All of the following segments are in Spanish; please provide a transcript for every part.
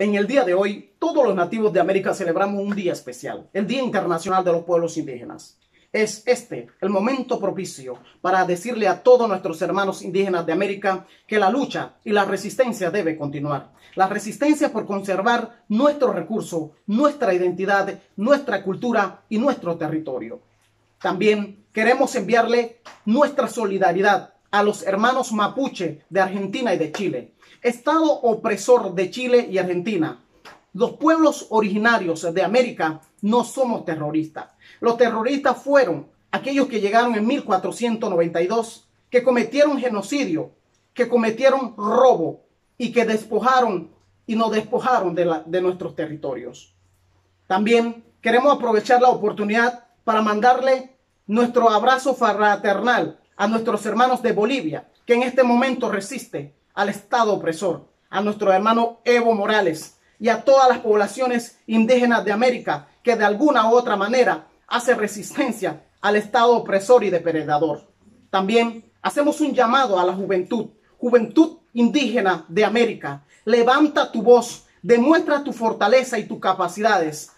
En el día de hoy, todos los nativos de América celebramos un día especial, el Día Internacional de los Pueblos Indígenas. Es este el momento propicio para decirle a todos nuestros hermanos indígenas de América que la lucha y la resistencia debe continuar. La resistencia por conservar nuestro recurso, nuestra identidad, nuestra cultura y nuestro territorio. También queremos enviarle nuestra solidaridad a los hermanos mapuche de Argentina y de Chile, Estado opresor de Chile y Argentina. Los pueblos originarios de América no somos terroristas. Los terroristas fueron aquellos que llegaron en 1492, que cometieron genocidio, que cometieron robo y que despojaron y nos despojaron de, nuestros territorios. También queremos aprovechar la oportunidad para mandarle nuestro abrazo fraternal a nuestros hermanos de Bolivia, que en este momento resiste al Estado opresor, a nuestro hermano Evo Morales y a todas las poblaciones indígenas de América que de alguna u otra manera hace resistencia al Estado opresor y depredador. También hacemos un llamado a la juventud, juventud indígena de América. Levanta tu voz, demuestra tu fortaleza y tus capacidades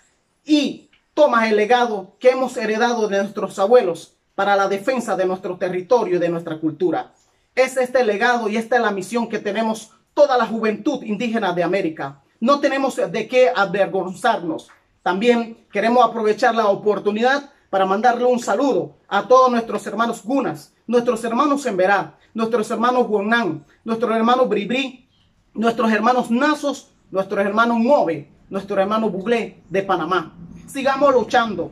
y toma el legado que hemos heredado de nuestros abuelos para la defensa de nuestro territorio y de nuestra cultura. Es este legado y esta es la misión que tenemos toda la juventud indígena de América. No tenemos de qué avergonzarnos. También queremos aprovechar la oportunidad para mandarle un saludo a todos nuestros hermanos gunas, nuestros hermanos Emberá, nuestros hermanos Guanán, nuestros hermanos Bribri, nuestros hermanos Nazos, nuestros hermanos Move, nuestro hermano Buglé de Panamá. Sigamos luchando.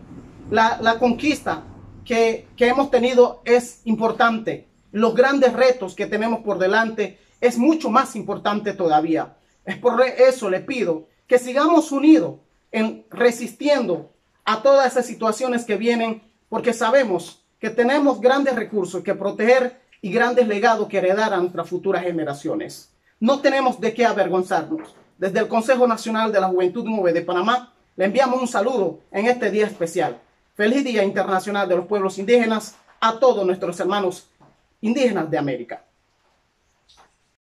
La, la conquista que, hemos tenido es importante. Los grandes retos que tenemos por delante es mucho más importante todavía. Es por eso le pido que sigamos unidos en resistiendo a todas esas situaciones que vienen, porque sabemos que tenemos grandes recursos que proteger y grandes legados que heredar a nuestras futuras generaciones. No tenemos de qué avergonzarnos. Desde el Consejo Nacional de la Juventud Nube de Panamá, le enviamos un saludo en este día especial. Feliz Día Internacional de los Pueblos Indígenas a todos nuestros hermanos indígenas de América.